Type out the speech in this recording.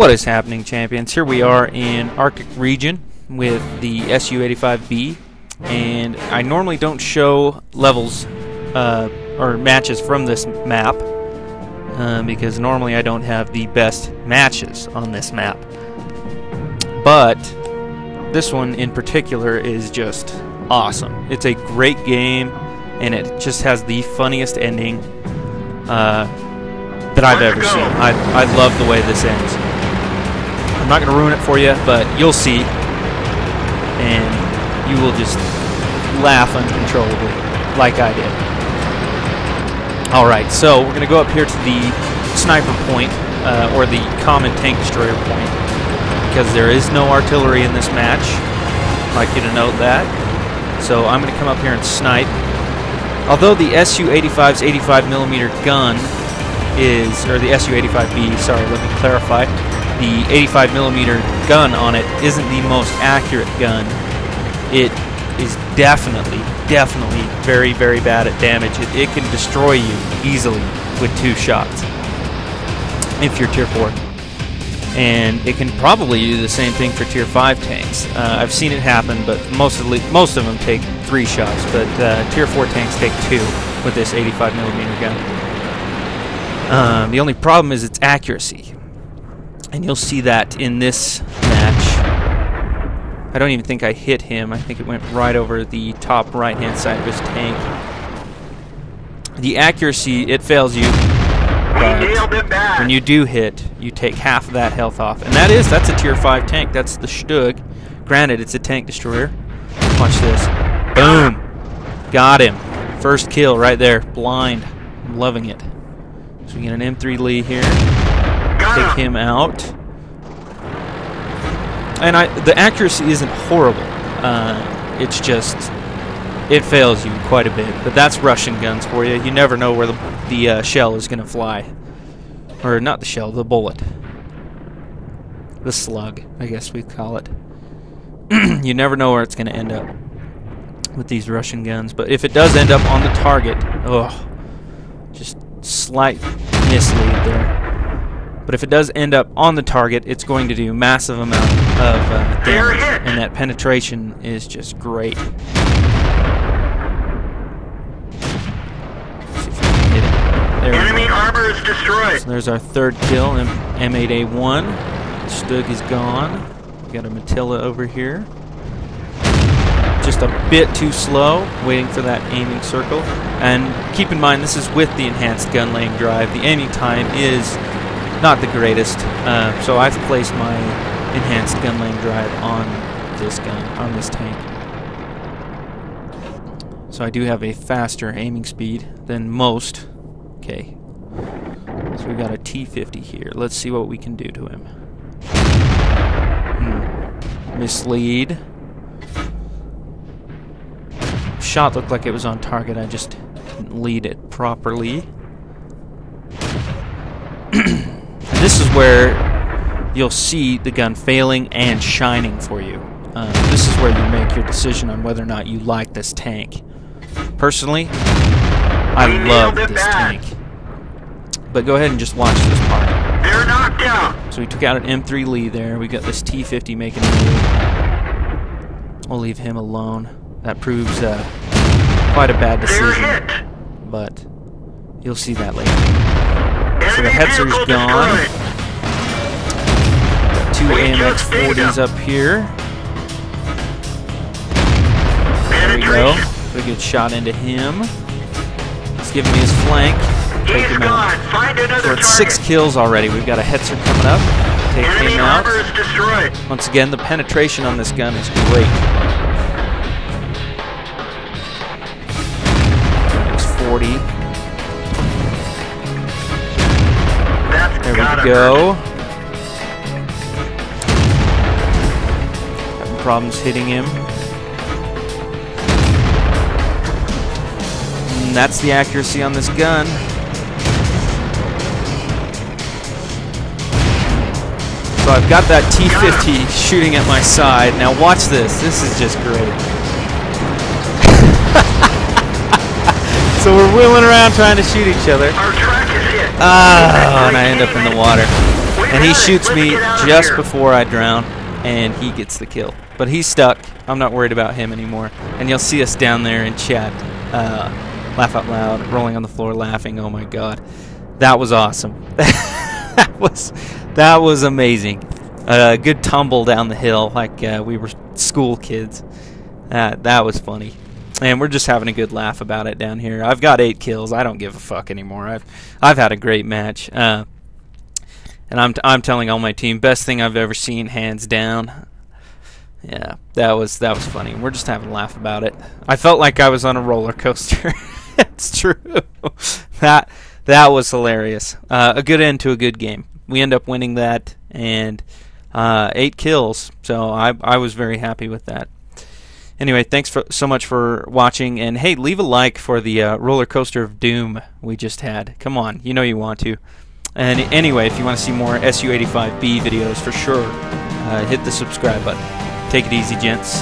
What is happening, champions? Here we are in Arctic region with the SU-85B, and I normally don't show levels uh, or matches from this map uh, because normally I don't have the best matches on this map. But this one in particular is just awesome. It's a great game, and it just has the funniest ending uh, that I've ever seen. I, I love the way this ends. I'm not going to ruin it for you, but you'll see, and you will just laugh uncontrollably, like I did. Alright, so we're going to go up here to the sniper point, uh, or the common tank destroyer point, because there is no artillery in this match. I'd like you to note that. So I'm going to come up here and snipe. Although the SU-85's 85mm gun is, or the SU-85B, sorry, let me clarify, the 85 millimeter gun on it isn't the most accurate gun. It is definitely, definitely very, very bad at damage. It, it can destroy you easily with two shots if you're tier 4. And it can probably do the same thing for tier 5 tanks. Uh, I've seen it happen, but most of, most of them take three shots, but uh, tier 4 tanks take two with this 85 millimeter gun. Um, the only problem is its accuracy. And you'll see that in this match. I don't even think I hit him. I think it went right over the top right-hand side of his tank. The accuracy, it fails you. When you do hit, you take half of that health off. And that is, that's a tier 5 tank. That's the Stug. Granted, it's a tank destroyer. Watch this. Boom. Got him. First kill right there. Blind. I'm loving it. So we get an M3 Lee here. Take him out. And I, the accuracy isn't horrible. Uh, it's just, it fails you quite a bit. But that's Russian guns for you. You never know where the, the uh, shell is going to fly. Or not the shell, the bullet. The slug, I guess we call it. you never know where it's going to end up with these Russian guns. But if it does end up on the target, oh, just slight mislead there. But if it does end up on the target, it's going to do massive amount of uh, damage, and that penetration is just great. Enemy armor is destroyed. So there's our third kill, M M8A1. Stug is gone. We got a Matilda over here just a bit too slow, waiting for that aiming circle. And keep in mind, this is with the enhanced gun laying drive. The aiming time is not the greatest, uh, so I've placed my enhanced gun laying drive on this gun, on this tank. So I do have a faster aiming speed than most. Okay. So we got a T50 here. Let's see what we can do to him. Hmm. Mislead shot looked like it was on target. I just didn't lead it properly. this is where you'll see the gun failing and shining for you. Uh, this is where you make your decision on whether or not you like this tank. Personally, I love this tank. But go ahead and just watch this part. They're knocked out. So we took out an M3 Lee there. We got this T50 making a move. We'll leave him alone. That proves uh, quite a bad decision, but you'll see that later. So the Hetzer's gone. Two AMX 40s up here. There we go. Pretty good shot into him. He's giving me his flank. Take him out. So it's six kills already. We've got a Hetzer coming up. Take him out. Once again, the penetration on this gun is great. 40. There we go. Having problems hitting him. And that's the accuracy on this gun. So I've got that T-50 shooting at my side. Now watch this. This is just great. So we're wheeling around trying to shoot each other. Ah, and I end up in the water. And he shoots me just before I drown, and he gets the kill. But he's stuck. I'm not worried about him anymore. And you'll see us down there in chat, uh, laugh out loud, rolling on the floor, laughing. Oh my god, that was awesome. that was that was amazing. A good tumble down the hill like uh, we were school kids. That that was funny. And we're just having a good laugh about it down here. I've got eight kills. I don't give a fuck anymore. I've I've had a great match. Uh, and I'm, t- I'm telling all my team, best thing I've ever seen, hands down. Yeah, that was that was funny. We're just having a laugh about it. I felt like I was on a roller coaster. it's true. that that was hilarious. Uh, a good end to a good game. We end up winning that and uh, eight kills. So I I was very happy with that. Anyway, thanks for, so much for watching, and hey, leave a like for the uh, roller coaster of doom we just had. Come on, you know you want to. And anyway, if you want to see more SU85B videos, for sure, uh, hit the subscribe button. Take it easy, gents.